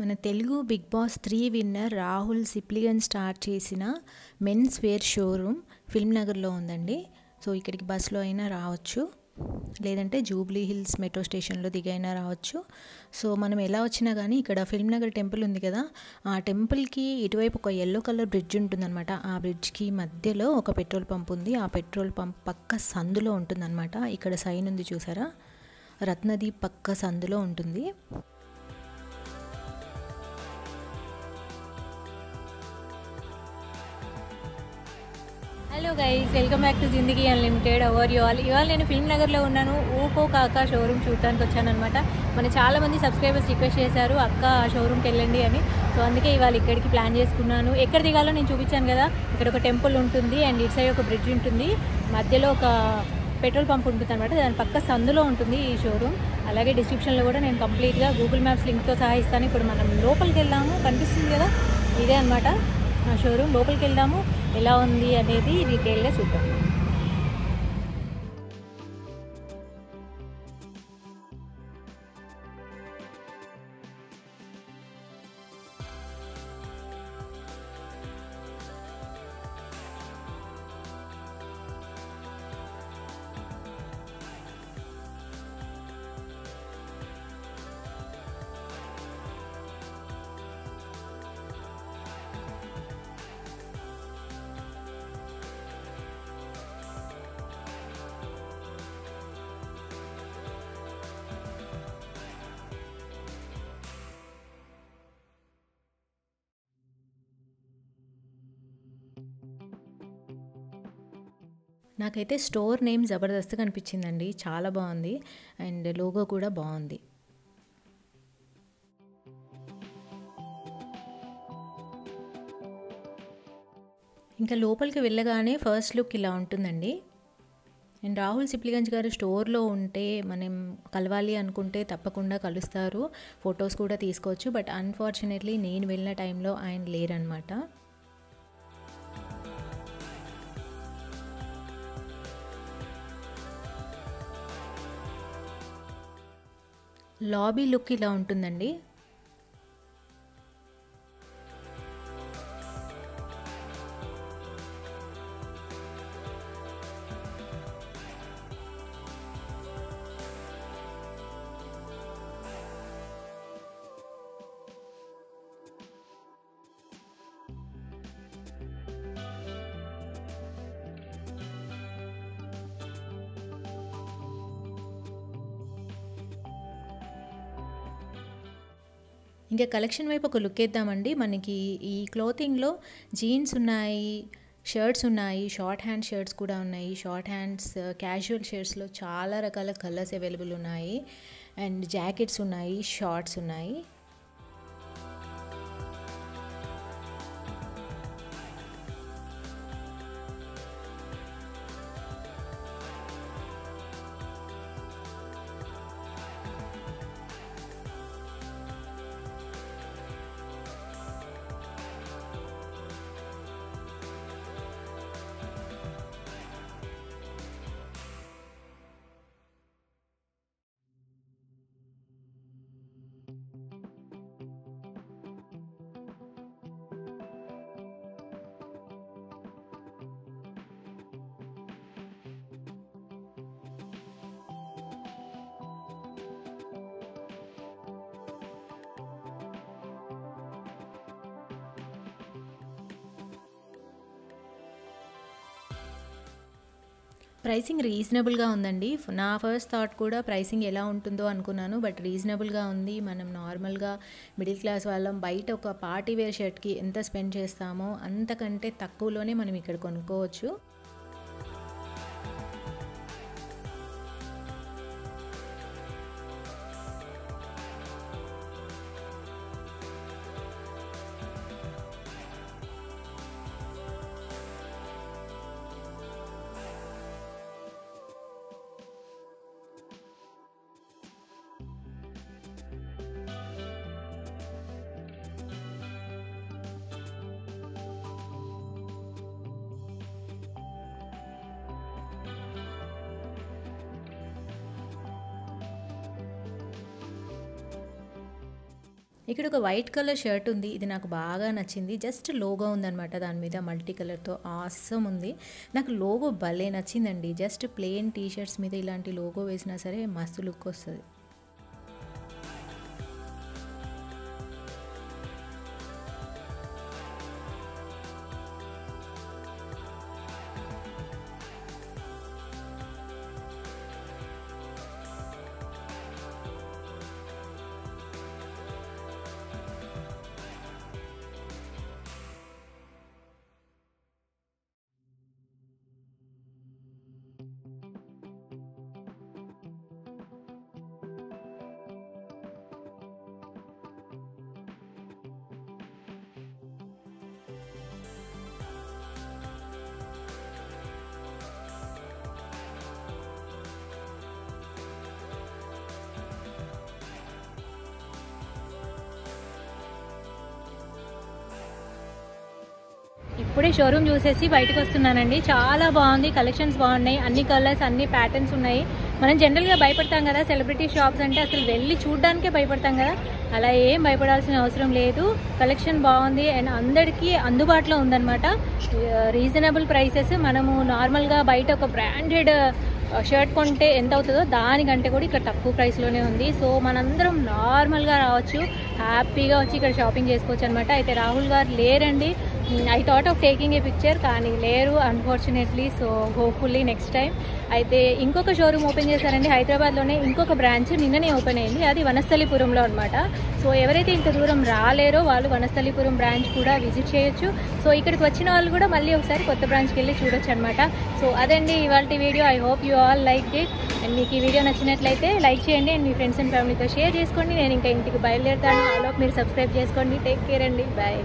మన Telugu big boss three winner Rahul Sipligunj start చేసిన men's wear showroom film నగర్లో ఉందండి. సో ఇక్కడికి బస్సులో అయినా రావచ్చు. లేదంటే జూబ్లీ హిల్స్ మెట్రో స్టేషన్లో దిగైనా రావచ్చు. సో మనం ఎలా వచ్చినా కానీ ఇక్కడ ఫిల్మ్ నగర్ టెంపుల్ ఉంది కదా ఆ టెంపుల్కి ఇటువైపు ఒక ఎల్లో కలర్ బ్రిడ్జ్ ఉంటుందన్నమాట. ఆ బ్రిడ్జ్కి మధ్యలో ఒక పెట్రోల్ పంప్ ఉంది. ఆ పెట్రోల్ పంప్ పక్క సందులో ఉంటుందన్నమాట. ఇక్కడ సైన్ ఉంది చూసారా? రత్నదీప్ పక్క సందులో ఉంటుంది. Hello guys welcome back to Zindagi unlimited how are you all ఇవాళ నేను ఫిల్మ్ నగర్లో ఉన్నాను. ఊపో కాక షోరూమ్ చూడటానికి వచ్చానమాట మన చాలా మంది సబ్స్క్రైబర్స్ రిక్వెస్ట్ చేశారు అక్క ఆ షోరూమ్కి వెళ్ళండి అని. సో అందుకే ఇవాళ ఇక్కడికి ప్లాన్ చేసుకున్నాను. ఎక్కడ దిగాలో నేను చూపించాను కదా. ఇక్కడ ఒక టెంపుల్ ఉంటుంది అండ్ ఇటు సైడ్ ఒక బ్రిడ్జ్ ఉంటుంది. మధ్యలో ఒక పెట్రోల్ పంప్ ఉంటుంది అనమాట దాని పక్క సందులో ఉంటుంది ఈ షోరూమ్ అలాగే డిస్క్రిప్షన్లో కూడా నేను కంప్లీట్గా గూగుల్ మ్యాప్స్ లింక్తో సహా ఇస్తాను. ఇప్పుడు మనం లోపలికి వెళ్దాము. కనిపిస్తుంది కదా? ఇదే అనమాట షోరూమ్ లోపలికి వెళ్దాము. ఎలా ఉంది అనేది డీటెయిల్గా చూద్దాం. నాకైతే స్టోర్ నేమ్ జబర్దస్త్ అనిపించిందండి. చాలా బాగుంది. అండ్ లోగో కూడా బాగుంది. ఇంకా లోపలికి వెళ్ళగానే ఫస్ట్ లుక్ ఇలా ఉంటుందండి. అండ్ రాహుల్ సిప్లిగంజ్ గారు స్టోర్లో ఉంటే మనం కలవాలి అనుకుంటే తప్పకుండా కలుస్తారు. ఫొటోస్ కూడా తీసుకోవచ్చు. బట్ అన్ఫార్చునేట్లీ నేను వెళ్ళిన టైంలో ఆయన లేరనమాట లాబీ లుక్ ఇలా ఉంటుందండి. ఇంకా కలెక్షన్ వైపు ఒక లుక్ వేద్దామండి. మనకి ఈ క్లోతింగ్లో జీన్స్ ఉన్నాయి షర్ట్స్ ఉన్నాయి షార్ట్ హ్యాండ్ షర్ట్స్ కూడా ఉన్నాయి. షార్ట్ హ్యాండ్స్ క్యాజువల్ షర్ట్స్లో చాలా రకాల కలర్స్ అవైలబుల్ ఉన్నాయి. అండ్ జాకెట్స్ ఉన్నాయి షార్ట్స్ ఉన్నాయి. ప్రైసింగ్ రీజనబుల్గా ఉందండి. నా ఫస్ట్ థాట్ కూడా ప్రైసింగ్ ఎలా ఉంటుందో అనుకున్నాను. బట్ రీజనబుల్గా ఉంది. మనం నార్మల్గా మిడిల్ క్లాస్ వాళ్ళం. బయట ఒక పార్టీ వేర్ షర్ట్కి ఎంత స్పెండ్ చేస్తామో అంతకంటే తక్కువలోనే మనం ఇక్కడ కొనుక్కోవచ్చు. ఇక్కడ ఒక వైట్ కలర్ షర్ట్ ఉంది. ఇది నాకు బాగా నచ్చింది. జస్ట్ లోగో ఉందనమాట దాని మీద మల్టీ కలర్తో ఆసం ఉంది. నాకు లోగో భలే నచ్చిందండి. జస్ట్ ప్లెయిన్ టీ షర్ట్స్ మీద ఇలాంటి లోగో వేసినా సరే మస్తు లుక్ వస్తుంది. ఇప్పుడే షోరూమ్ చూసేసి బయటకు వస్తున్నానండి. చాలా బాగుంది. కలెక్షన్స్ బాగున్నాయి. అన్ని కలర్స్ అన్ని ప్యాటర్న్స్ ఉన్నాయి. మనం జనరల్గా భయపడతాం కదా. సెలబ్రిటీ షాప్స్ అంటే అసలు వెళ్ళి చూడడానికే భయపడతాం కదా. అలా ఏం భయపడాల్సిన అవసరం లేదు. కలెక్షన్ బాగుంది. అండ్ అందరికీ అందుబాటులో ఉందన్నమాట. Uh, రీజనబుల్ ప్రైసెస్ మనము నార్మల్గా బయట ఒక బ్రాండెడ్ షర్ట్ uh, కొంటే ఎంత అవుతుందో దానికంటే కూడా ఇక్కడ తక్కువ ప్రైస్లోనే ఉంది. సో మనందరం నార్మల్గా రావచ్చు. హ్యాపీగా వచ్చి ఇక్కడ షాపింగ్ చేసుకోవచ్చు అనమాట అయితే రాహుల్ గారు లేరండి. I thought of taking a picture కానీ లేరు unfortunately so hopefully next time అయితే ఇంకొక షోరూమ్ ఓపెన్ చేశారండి హైదరాబాద్లోనే. ఇంకొక బ్రాంచ్ నిన్ననే ఓపెన్ అయింది. అది వనస్థలిపురంలో అనమాట సో ఎవరైతే ఇంత దూరం రాలేరో వాళ్ళు వనస్థలిపురం బ్రాంచ్ కూడా విజిట్ చేయొచ్చు. సో ఇక్కడికి వచ్చిన వాళ్ళు కూడా మళ్ళీ ఒకసారి కొత్త బ్రాంచ్కి వెళ్ళి చూడొచ్చు అనమాట సో అదండి ఇవాళ video. I hope you all like it and మీకు ఈ వీడియో నచ్చినట్లయితే లైక్ చేయండి. అండ్ మీ ఫ్రెండ్స్ అండ్ ఫ్యామిలీతో షేర్ చేసుకోండి. నేను ఇంకా ఇంటికి బయలుదేరుతాను. ఆలోపు మీరు సబ్స్క్రైబ్ చేసుకోండి. టేక్ కేర్ అండి. బాయ్